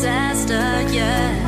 disaster, yeah.